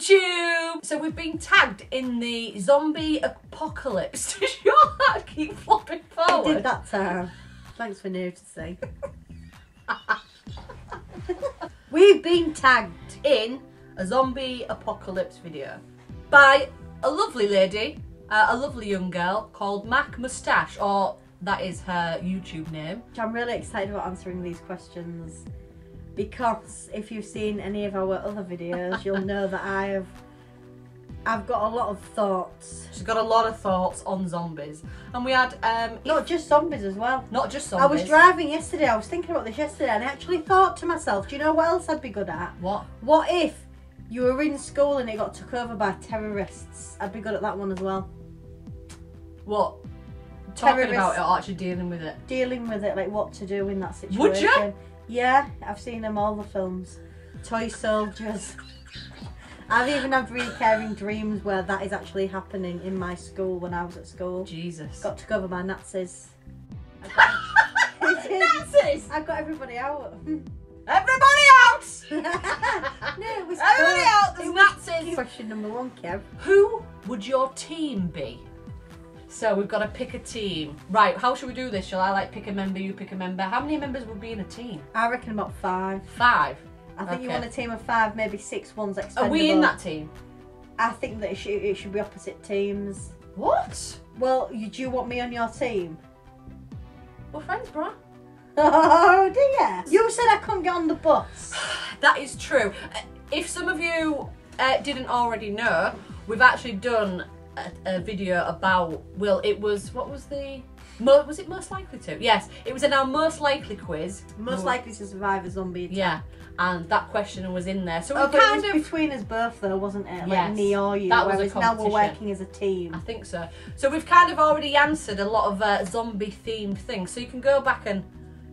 YouTube! So we've been tagged in the zombie apocalypse. Does your hat keep flopping forward? I did that time. Thanks for noticing. We've been tagged. in a zombie apocalypse video by a lovely lady, uh, a lovely young girl called Mac Mustache, or that is her YouTube name. I'm really excited about answering these questions because if you've seen any of our other videos, you'll know that I have I've got a lot of thoughts. She's got a lot of thoughts on zombies, and we had um, Not just zombies as well. not just zombies. I was driving yesterday, I was thinking about this yesterday, and I actually thought to myself, do you know what else I'd be good at? What? What if you were in school and it got took over by terrorists? I'd be good at that one as well. What? Talking Terrorists. about it or actually dealing with it? Dealing with it, like what to do in that situation. Would ya? Yeah, I've seen them all the films. Toy soldiers. I've even had recurring dreams where that is actually happening in my school when I was at school. Jesus. Got to cover my Nazis. Nazis! I got everybody out. Everybody out! no, it was Everybody good. out! There's Nazis! Question number one, Kev. Who would your team be? So we've got to pick a team. Right, how should we do this? Shall I like pick a member, you pick a member? How many members would be in a team? I reckon about five. Five. I think you want a team of five, maybe six ones Are we in that team? I think that it should, it should be opposite teams. What? Well, you, do you want me on your team? We're friends, bro. Oh dear! You said I couldn't get on the bus. That is true. Uh, If some of you uh, didn't already know, we've actually done a, a video about. Well, it was what was the? Mo, was it most likely to? Yes, it was in our most likely quiz. Most likely to survive a zombie attack. Yeah, and that question was in there. So we Oh, but kind it of. was between us both though, wasn't it? Like Yes, me or you. that was a whereas now we're working as a team. I think so. So we've kind of already answered a lot of uh, zombie themed things. So you can go back and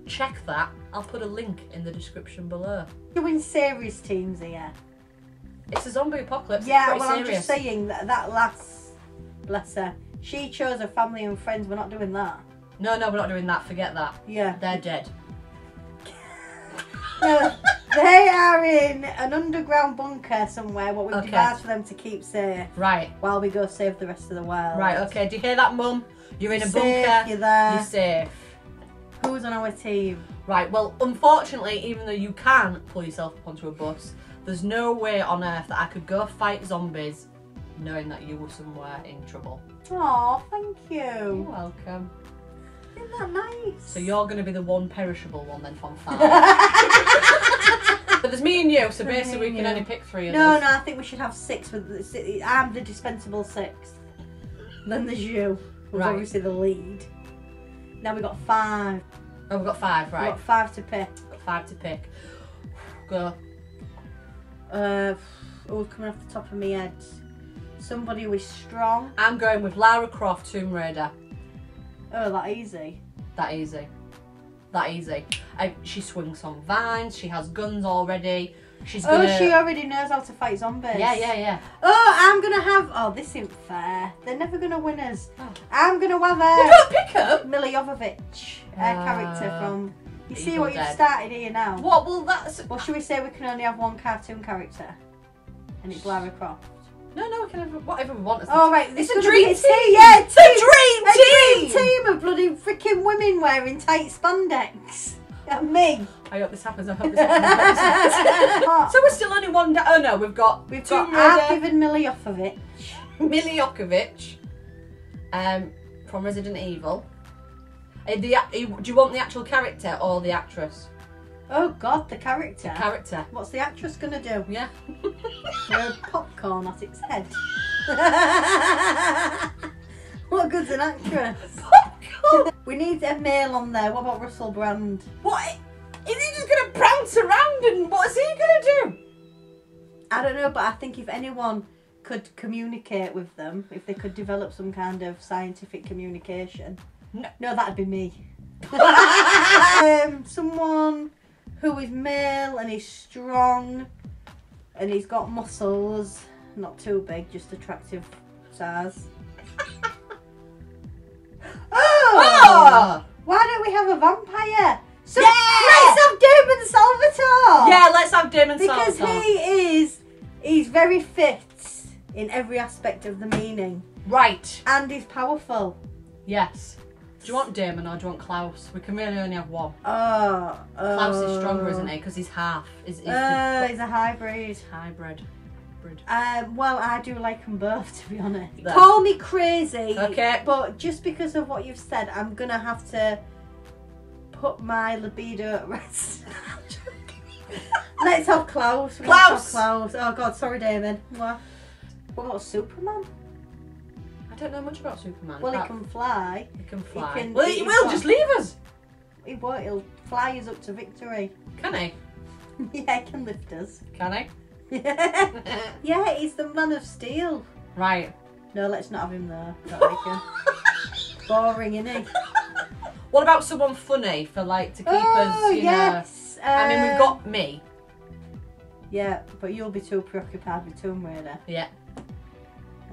check that. I'll put a link in the description below. Doing serious teams here. It's a zombie apocalypse. Yeah, well, I'm just saying that that last, bless her, she chose her family and friends. We're not doing that. No, no, we're not doing that. Forget that. Yeah. They're dead. No, they are in an underground bunker somewhere. What we've Okay. devised for them to keep safe Right, while we go save the rest of the world. right, okay. Do you hear that, Mum? You're in a Safe, bunker. You're there. You're safe. Who's on our team? Right, well, unfortunately, even though you can pull yourself up onto a bus, there's no way on earth that I could go fight zombies knowing that you were somewhere in trouble. Oh, thank you. You're welcome. Isn't that nice? So you're going to be the one perishable one then from five. but there's me and you, so basically we can you. only pick three of no, us. no, I think we should have six. With the- I'm the dispensable sixth. Then there's you, who's Right. obviously the lead. Now we've got five. Oh, we've got five, right? We've got five to pick. Got five to pick. Go. Uh, oh, coming off the top of my head. Somebody who is strong. I'm going with Lara Croft, Tomb Raider. Oh, that easy. That easy. That easy. Uh, she swings on vines. She has guns already. She's Oh, gonna. she already knows how to fight zombies. Yeah, yeah, yeah. Oh, I'm gonna have. Oh, this isn't fair. They're never gonna win us. Oh. I'm gonna have a don't pick up. Milla Jovovich, her character Ah. from. You see what you've started here now. What? Well, that's Well, should we say we can only have one cartoon character? And it's Lara Croft. No, no. We can have whatever we want. It's Oh, right. It's this a dream be team. Yeah, It's a dream A team. dream team of bloody freaking women wearing tight spandex. And me. I hope this happens. I hope this happens. I hope this happens. so we're still only one. Da- oh no, we've got We've got. I've given. Mila Jokovic, um, from Resident Evil. Uh, the, do you want the actual character or the actress? Oh God, the character. Character. What's the actress gonna do? Yeah. Throw popcorn at its head. what good's an actress? Popcorn. We need a male on there. What about Russell Brand? What? Is he just gonna bounce around and what's he gonna do? I don't know, but I think if anyone could communicate with them, if they could develop some kind of scientific communication, No. no, that'd be me. um, someone who is male and he's strong and he's got muscles, not too big, just attractive size. oh! Oh! Why don't we have a vampire? So Yeah! let's have Damon Salvatore. Yeah, let's have Damon because Salvatore. he is He's very fit in every aspect of the meaning, Right. and he's powerful. Yes. Do you want Damon or do you want Klaus? We can really only have one. Oh, Klaus is stronger, oh. isn't he? Because he's half. Is is Uh, he's a hybrid. hybrid. Brid. Um, well, I do like them both, to be honest. There. Call me crazy. Okay. But just because of what you've said, I'm gonna have to put my libido at rest. Let's have Klaus. Klaus! have Klaus. Oh God, sorry, Damon. What? What about Superman? I don't know much about Superman. Well, he can fly. he can fly. can- well, he he will fly. just leave us. He won't. He'll fly us up to victory. Can he? yeah, he can lift us. Can he? yeah, yeah, he's the man of steel. right. No, let's not have him there. Don't like him. Boring, isn't he? What about someone funny for like to keep oh us? You yes. know. I mean, we've Um, got me. Yeah, but you'll be too preoccupied with Tomb Raider. Yeah.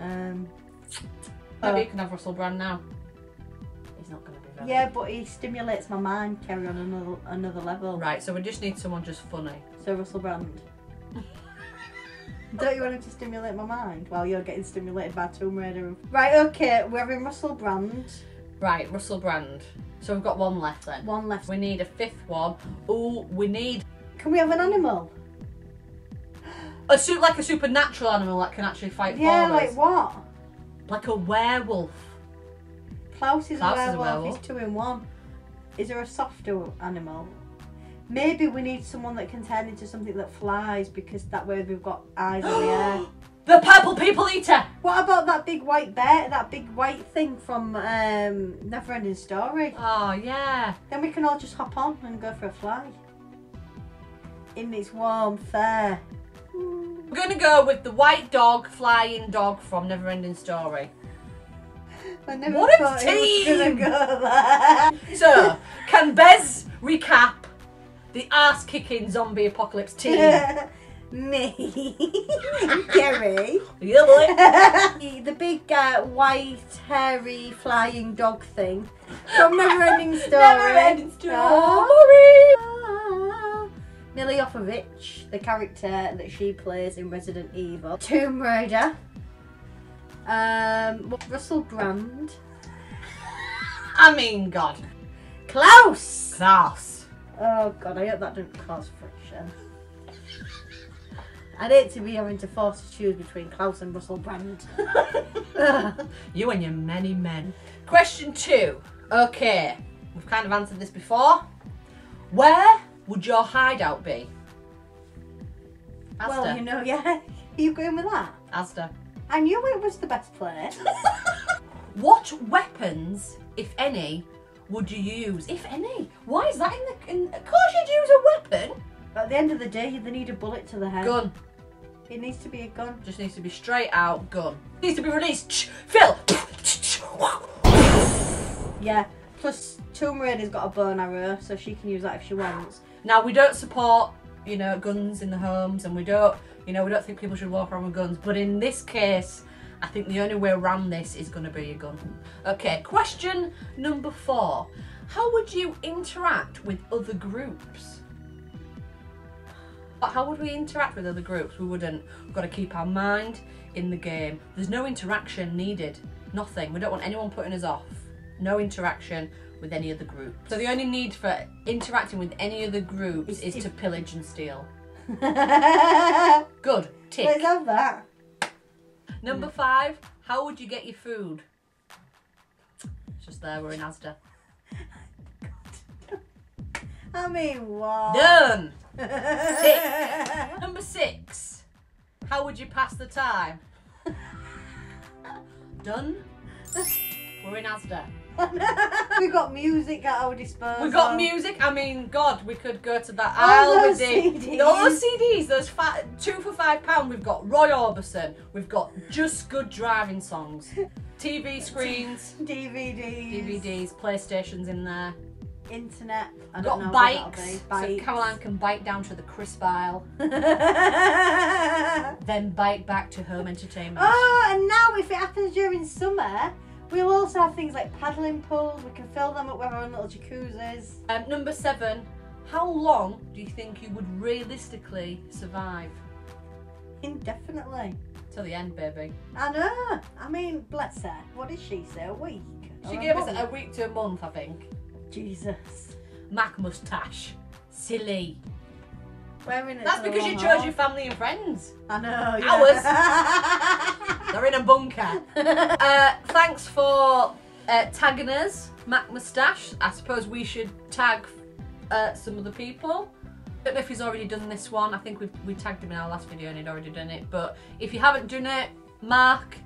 Um. Maybe oh, you can have Russell Brand now. He's not going to be very. yeah, but he stimulates my mind. Carry on another another level. Right. So we just need someone just funny. So Russell Brand. Don't you want him to stimulate my mind while you're getting stimulated by Tomb Raider? Right. Okay, we're having Russell Brand. Right. Russell Brand. So we've got one left then. One left. We need a fifth one. Oh, we need Can we have an animal? a suit like a supernatural animal that can actually fight Yeah, for like what? Like a werewolf. Klaus is Klaus a is a werewolf. werewolf. He's two in one. Is there a softer animal? Maybe we need someone that can turn into something that flies because that way we've got eyes in the air. The purple people eater. What about that big white bear? That big white thing from um, Neverending Story? Oh yeah. Then we can all just hop on and go for a fly. In its warm fur. We're gonna go with the white dog, flying dog from Neverending Story. I never What a thought it was gonna team! go. So, can Bez recap the ass kicking zombie apocalypse team? Me, Gary, yeah, boy. the big uh, white hairy flying dog thing from Neverending Story. Neverending Story. Ah. Millie Jovovich, the character that she plays in Resident Evil. Tomb Raider. Um, Russell Brand. I mean, God. Klaus! Klaus. Oh god, I hope that didn't cause friction. I'd hate to be having to force to choose between Klaus and Russell Brand. You and your many men. Question two. Okay, we've kind of answered this before. Where would your hideout be? Asda. well, you know, yeah. Are you going with that? Asda. I knew it was the best place. What weapons, if any, would you use? If any. Why is that in the? In, of course, you'd use a weapon. At the end of the day, they need a bullet to the head. Gun. It needs to be a gun. Just needs to be straight out gun. Needs to be released. Phil. Yeah. Plus, Tomb Raider's got a bow and arrow, so she can use that if she wants. Now we don't support, you know, guns in the homes, and we don't, you know, we don't think people should walk around with guns. But in this case, I think the only way around this is going to be a gun. Okay, question number four: How would you interact with other groups? How would we interact with other groups? We wouldn't. We've got to keep our mind in the game. There's no interaction needed. Nothing. We don't want anyone putting us off. No interaction with any other group. So the only need for interacting with any other groups Is is to pillage and steal. Good. Tick. have that. Number five. How would you get your food? It's just there. We're in Asda. I mean, what? Done. Number six. How would you pass the time? Done. We're in Asda. we got music at our disposal. We've got music. I mean, God, we could go to that All aisle with those the CDs. all those CDs. Those fa- two for five pound. We've got Roy Orbison. We've got just good driving songs, TV screens, DVDs. DVDs, PlayStations in there. Internet. I We've got know bikes, what so. Caroline can bike down to the crisp aisle, then bike back to home entertainment. oh, and now if it happens during summer, we'll also have things like paddling pools. We can fill them up with our own little jacuzzis. Um, number seven. How long do you think you would realistically survive? Indefinitely. Till the end, baby. I know. I mean, bless her. What did she say? A week? She gave us a week to a month, I think. Jesus. Mac mustache. Silly. That's because you chose your family and friends. I know. Ours. They're in a bunker. uh, thanks for uh, tagging us, Mac Mustache. I suppose we should tag uh, some other people. I don't know if he's already done this one. I think we we tagged him in our last video and he'd already done it. But if you haven't done it, Mark,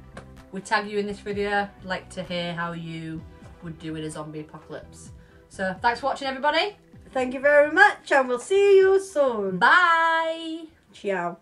we tag you in this video. I'd like to hear how you would do in a zombie apocalypse. So thanks for watching, everybody. Thank you very much, and we'll see you soon. Bye. Ciao.